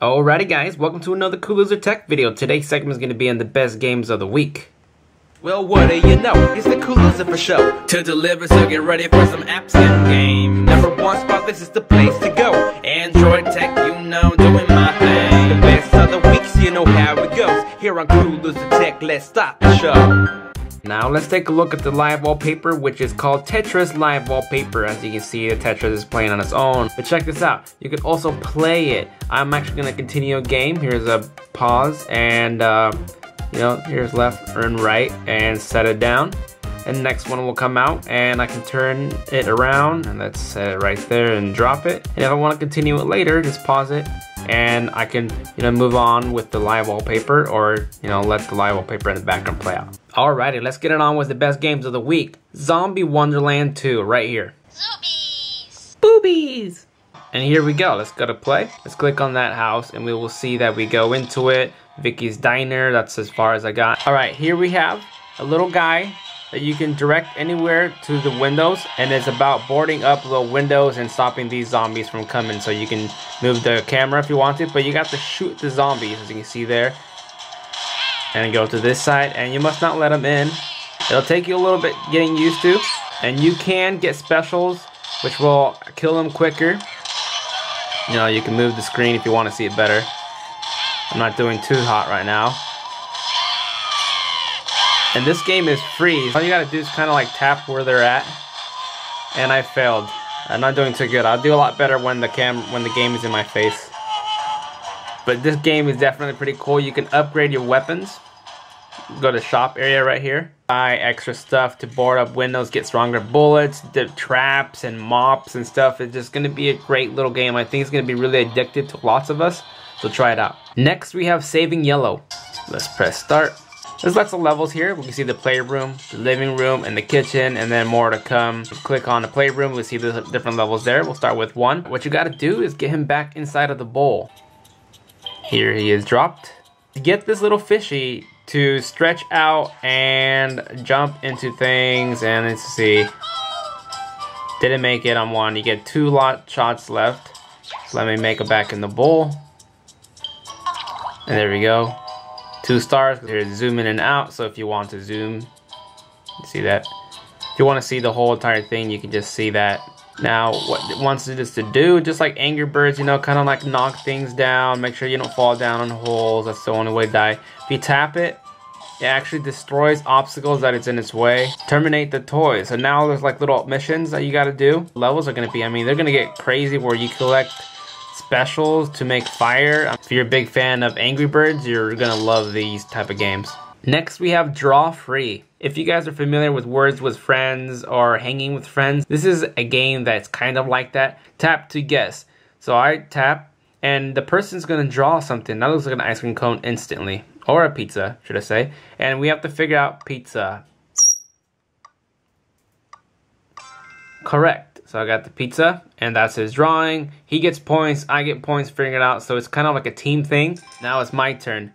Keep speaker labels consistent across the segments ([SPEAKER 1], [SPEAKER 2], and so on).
[SPEAKER 1] Alrighty guys, welcome to another Cool Loser Tech video. Today's segment is going to be on the best games of the week.
[SPEAKER 2] Well, what do you know? It's the Cool Loser for show. To deliver, so get ready for some apps in game. Number one spot, this is the place to go. Android Tech, you know, doing my thing. The best of the weeks, you know how it goes. Here on Cool Loser Tech, let's start the show.
[SPEAKER 1] Now let's take a look at the live wallpaper, which is called Tetris Live Wallpaper. As you can see, the Tetris is playing on its own. But check this out, you can also play it. I'm actually gonna continue a game. Here's a pause, and uh, you know, here's left and right, and set it down. And next one will come out, and I can turn it around, and let's set it right there and drop it. And if I wanna continue it later, just pause it, and I can, you know, move on with the live wallpaper or, you know, let the live wallpaper in the background play out. Alrighty, let's get it on with the best games of the week. Zombie Wonderland 2, right here.
[SPEAKER 3] Zoobies!
[SPEAKER 1] Boobies! And here we go, let's go to play. Let's click on that house and we will see that we go into it. Vicky's Diner, that's as far as I got. Alright, here we have a little guy that you can direct anywhere to the windows and it's about boarding up the windows and stopping these zombies from coming. So you can move the camera if you want to but you got to shoot the zombies as you can see there. And go to this side and you must not let them in. It'll take you a little bit getting used to and you can get specials which will kill them quicker. You know you can move the screen if you want to see it better. I'm not doing too hot right now and this game is free. All you gotta do is kind of like tap where they're at. And I failed. I'm not doing too good. I'll do a lot better when the cam when the game is in my face. But this game is definitely pretty cool. You can upgrade your weapons. Go to shop area right here. Buy extra stuff to board up windows, get stronger bullets, the traps and mops and stuff. It's just gonna be a great little game. I think it's gonna be really addictive to lots of us. So try it out. Next we have Saving Yello. Let's press start. There's lots of levels here. We can see the playroom, the living room, and the kitchen, and then more to come. Click on the playroom, we'll see the different levels there. We'll start with one. What you gotta do is get him back inside of the bowl. Here he is dropped. Get this little fishy to stretch out and jump into things, and let's see. Didn't make it on one. You get two lot shots left. So let me make it back in the bowl. And there we go two stars. There's zoom in and out, so if you want to zoom, see that. If you want to see the whole entire thing, you can just see that. Now, what it wants this to do, just like Angry Birds, you know, kind of like knock things down, make sure you don't fall down on holes, that's the only way to die. If you tap it, it actually destroys obstacles that it's in its way. Terminate the toys. So now there's like little missions that you gotta do. Levels are gonna be, I mean, they're gonna get crazy where you collect specials to make fire. Um, if you're a big fan of Angry Birds, you're gonna love these type of games. Next, we have Draw Free. If you guys are familiar with Words with Friends or Hanging with Friends, this is a game that's kind of like that. Tap to guess. So I tap, and the person's gonna draw something. That looks like an ice cream cone instantly. Or a pizza, should I say. And we have to figure out pizza. Correct. So I got the pizza, and that's his drawing. He gets points, I get points figuring it out, so it's kind of like a team thing. Now it's my turn.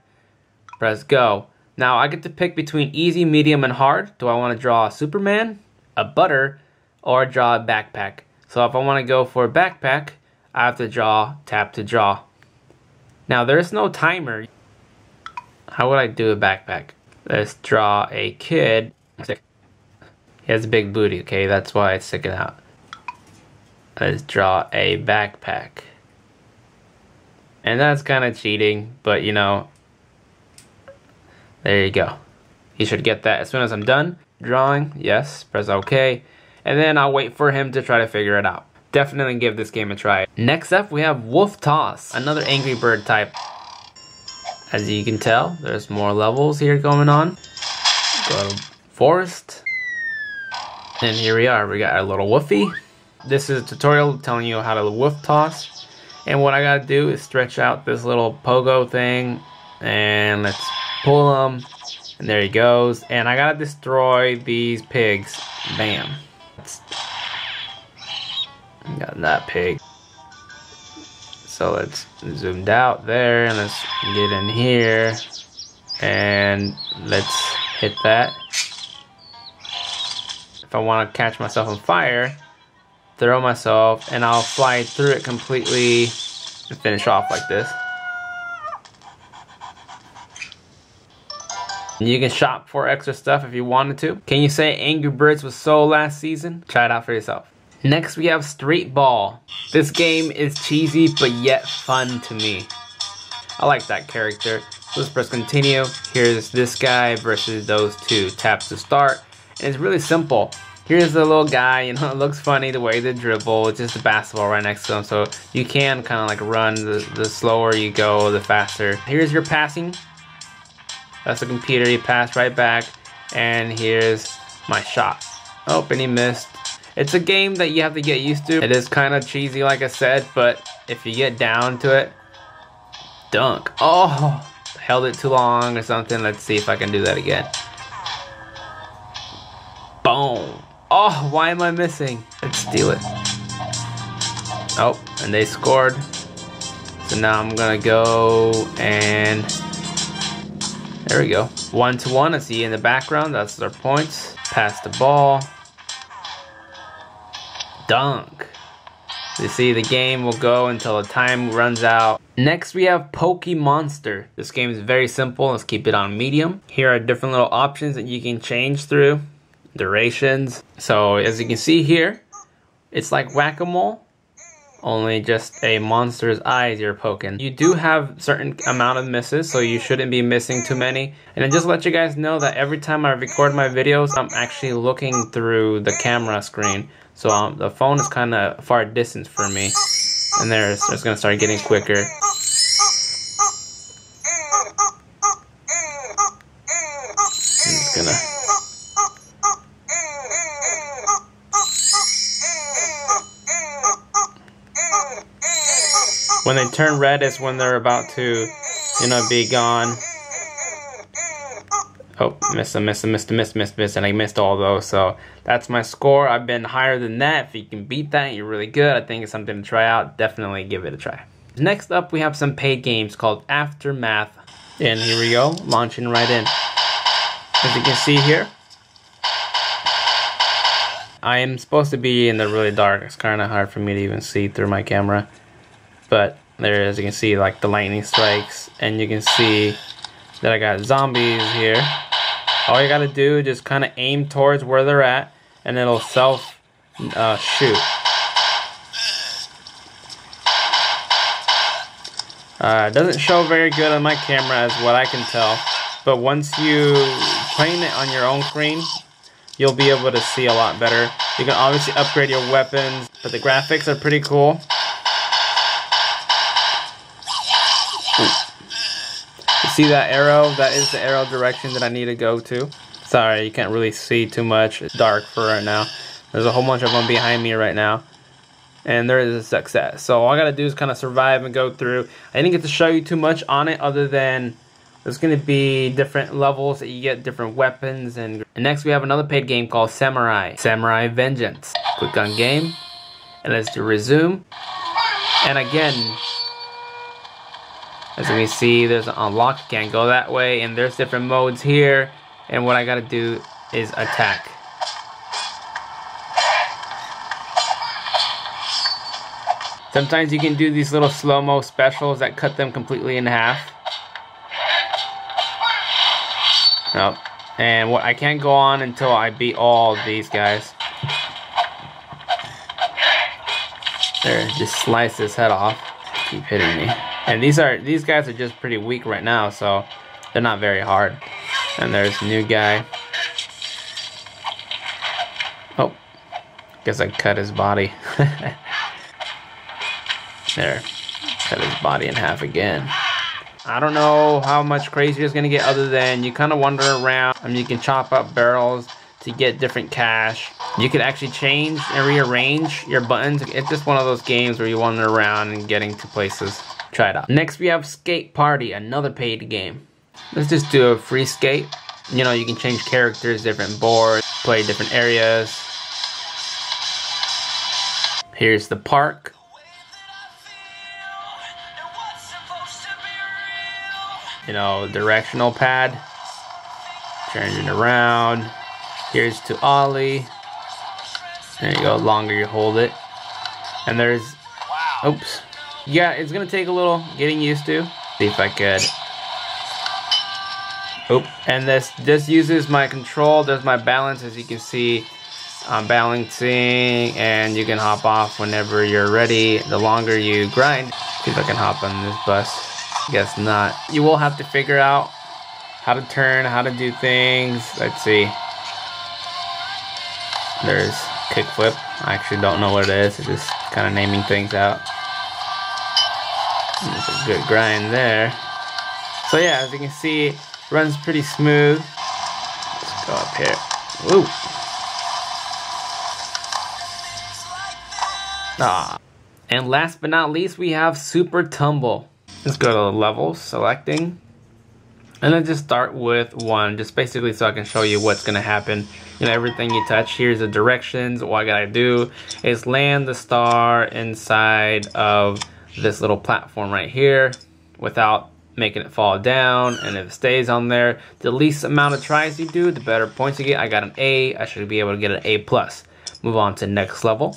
[SPEAKER 1] Press go. Now I get to pick between easy, medium, and hard. Do I want to draw a Superman, a butter, or draw a backpack? So if I want to go for a backpack, I have to draw, tap to draw. Now there's no timer. How would I do a backpack? Let's draw a kid. He has a big booty, okay? That's why it's sticking out. Let's draw a backpack. And that's kind of cheating, but you know, there you go. You should get that as soon as I'm done drawing. Yes, press OK. And then I'll wait for him to try to figure it out. Definitely give this game a try. Next up, we have Wolf Toss, another Angry Bird type. As you can tell, there's more levels here going on. Go to Forest. And here we are, we got our little Woofy. This is a tutorial telling you how to woof toss. And what I gotta do is stretch out this little pogo thing. And let's pull him. And there he goes. And I gotta destroy these pigs. Bam. Got that pig. So let's zoomed out there and let's get in here. And let's hit that if I want to catch myself on fire, throw myself, and I'll fly through it completely and finish off like this. And you can shop for extra stuff if you wanted to. Can you say Angry Birds was so last season? Try it out for yourself. Next we have Street Ball. This game is cheesy but yet fun to me. I like that character. Let's press continue. Here's this guy versus those two. Tap to start. And it's really simple. Here's the little guy, you know, it looks funny the way they dribble. It's just a basketball right next to him. So you can kind of like run. The, the slower you go, the faster. Here's your passing. That's the computer. You pass right back. And here's my shot. Oh, and he missed. It's a game that you have to get used to. It is kind of cheesy, like I said, but if you get down to it, dunk. Oh, held it too long or something. Let's see if I can do that again. Oh, why am I missing? Let's steal it. Oh, and they scored. So now I'm gonna go and there we go. One to one, I see in the background, that's their points. Pass the ball. Dunk. You see, the game will go until the time runs out. Next, we have Pokie Monster. This game is very simple. Let's keep it on medium. Here are different little options that you can change through. Durations. So, as you can see here, it's like Whack-A-Mole, only just a monster's eyes you're poking. You do have certain amount of misses, so you shouldn't be missing too many. And I just let you guys know that every time I record my videos, I'm actually looking through the camera screen. So um, the phone is kind of far distance from me. And there's it's gonna start getting quicker. When they turn red is when they're about to, you know, be gone. Oh, missed, missed, missed, missed, missed, missed, and I missed all those. So that's my score. I've been higher than that. If you can beat that, you're really good. I think it's something to try out. Definitely give it a try. Next up, we have some paid games called Aftermath. And here we go, launching right in. As you can see here, I am supposed to be in the really dark. It's kind of hard for me to even see through my camera. But there, as you can see, like the lightning strikes, and you can see that I got zombies here. All you gotta do is just kind of aim towards where they're at, and it'll self uh, shoot. Uh, it doesn't show very good on my camera as what I can tell, but once you playing it on your own screen, you'll be able to see a lot better. You can obviously upgrade your weapons, but the graphics are pretty cool. See that arrow? That is the arrow direction that I need to go to. Sorry, you can't really see too much. It's dark for right now. There's a whole bunch of them behind me right now. And there is a success. So all I gotta do is kind of survive and go through. I didn't get to show you too much on it other than there's gonna be different levels that you get different weapons and, and next we have another paid game called Samurai. Samurai Vengeance. Click on game and let's do resume. And again, as can see, there's an unlock, can't go that way, and there's different modes here, and what I gotta do is attack. Sometimes you can do these little slow-mo specials that cut them completely in half. Nope. And what I can't go on until I beat all these guys. There, just slice his head off. Keep hitting me. And these are these guys are just pretty weak right now, so they're not very hard. And there's new guy. Oh, guess I cut his body. there, cut his body in half again. I don't know how much crazier it's gonna get other than you kind of wander around. I mean, you can chop up barrels to get different cash. You can actually change and rearrange your buttons. It's just one of those games where you wander around and getting to places. Try it out. Next we have Skate Party, another paid game. Let's just do a free skate. You know, you can change characters, different boards, play different areas. Here's the park. You know, directional pad. Turning around. Here's to Ollie. There you go, longer you hold it. And there's, oops, yeah, it's gonna take a little getting used to. See if I could Oop. And this just uses my control. does my balance as you can see. I'm balancing and you can hop off whenever you're ready. The longer you grind, see if I can hop on this bus. Guess not. You will have to figure out how to turn, how to do things. Let's see. There's kickflip. I actually don't know what it is. It's just kind of naming things out. There's a good grind there. So yeah, as you can see, runs pretty smooth. Let's go up here. Ooh. Ah. And last but not least, we have Super Tumble. Let's go to levels, selecting. And then just start with one, just basically so I can show you what's gonna happen. You know, everything you touch, here's the directions. What I gotta do is land the star inside of this little platform right here without making it fall down. And if it stays on there, the least amount of tries you do, the better points you get. I got an A, I should be able to get an A plus. Move on to next level.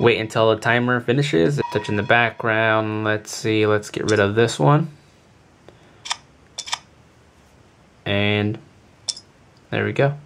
[SPEAKER 1] Wait until the timer finishes. touching the background. Let's see, let's get rid of this one. And there we go.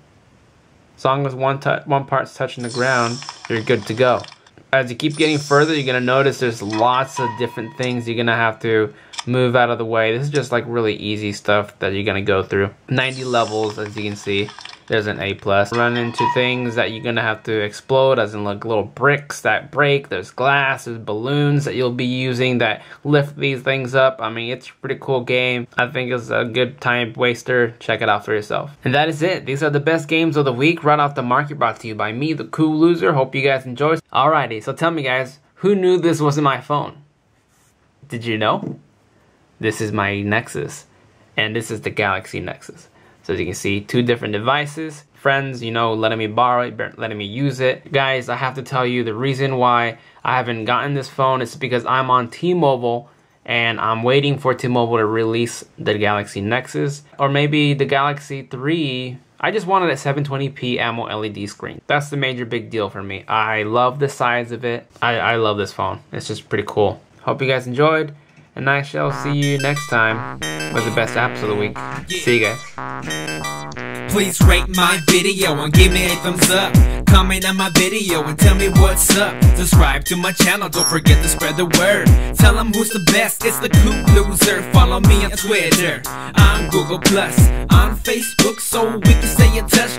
[SPEAKER 1] As long as one, one part's touching the ground, you're good to go. As you keep getting further, you're gonna notice there's lots of different things you're gonna have to move out of the way. This is just like really easy stuff that you're gonna go through. 90 levels, as you can see there's an A+. plus. Run into things that you're gonna have to explode, as in like little bricks that break, there's glass, there's balloons that you'll be using that lift these things up. I mean, it's a pretty cool game. I think it's a good time waster. Check it out for yourself. And that is it. These are the best games of the week right off the market brought to you by me, the cool loser. Hope you guys enjoyed. Alrighty, so tell me guys, who knew this wasn't my phone? Did you know? This is my Nexus, and this is the Galaxy Nexus. So as you can see, two different devices. Friends, you know, letting me borrow it, letting me use it. Guys, I have to tell you the reason why I haven't gotten this phone is because I'm on T-Mobile and I'm waiting for T-Mobile to release the Galaxy Nexus or maybe the Galaxy 3 I just wanted a 720p AMOLED screen. That's the major big deal for me. I love the size of it. I, I love this phone. It's just pretty cool. Hope you guys enjoyed and I shall see you next time with the best apps of the week. See you guys.
[SPEAKER 2] Please rate my video and give me a thumbs up. Comment on my video and tell me what's up. Subscribe to my channel, don't forget to spread the word. Tell them who's the best, it's the Cool Loser. Follow me on Twitter, on Google Plus, on Facebook, so we can stay in touch.